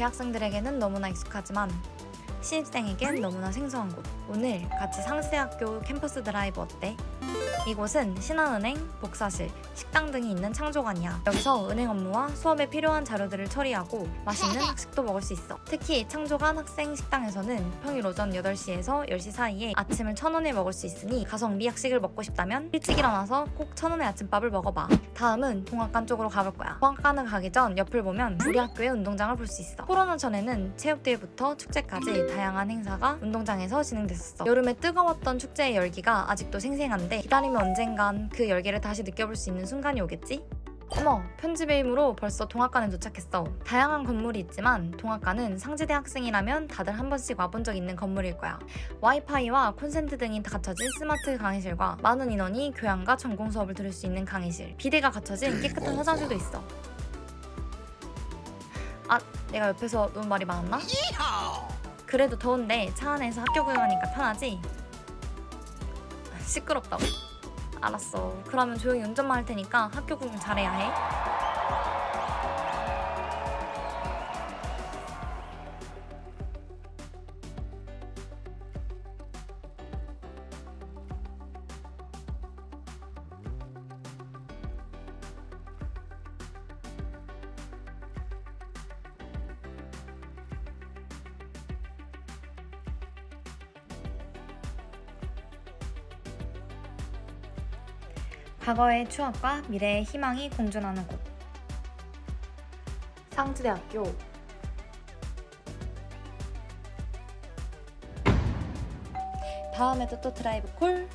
재학생들에게는 너무나 익숙하지만 신입생에겐 너무나 생소한 곳. 오늘 같이 상지대학교 캠퍼스 드라이브 어때? 이곳은 신한은행, 복사실, 식당 등이 있는 창조관이야. 여기서 은행 업무와 수업에 필요한 자료들을 처리하고 맛있는 학식도 먹을 수 있어. 특히 창조관 학생 식당에서는 평일 오전 8시에서 10시 사이에 아침을 천 원에 먹을 수 있으니 가성비 학식을 먹고 싶다면 일찍 일어나서 꼭 천 원의 아침밥을 먹어봐. 다음은 동학관 쪽으로 가볼 거야. 동학관을 가기 전 옆을 보면 우리 학교의 운동장을 볼 수 있어. 코로나 전에는 체육대회부터 축제까지 다양한 행사가 운동장에서 진행됐었어. 여름에 뜨거웠던 축제의 열기가 아직도 생생한데 기다리면 언젠간 그 열기를 다시 느껴볼 수 있는 순간이 오겠지? 어머, 편집의 힘으로 벌써 동학관에 도착했어. 다양한 건물이 있지만 동학관은 상지대 학생이라면 다들 한 번씩 와본 적 있는 건물일 거야. 와이파이와 콘센트 등이 갖춰진 스마트 강의실과 많은 인원이 교양과 전공 수업을 들을 수 있는 강의실, 비데가 갖춰진 깨끗한 화장실도 있어. 아, 내가 옆에서 너무 말이 많았나? 그래도 더운데 차 안에서 학교 구경하니까 편하지? 시끄럽다고? 알았어. 그러면 조용히 운전만 할 테니까 학교 구경 잘해야 해. 과거의 추억과 미래의 희망이 공존하는 곳. 상지대학교. 다음에도 또 드라이브 콜.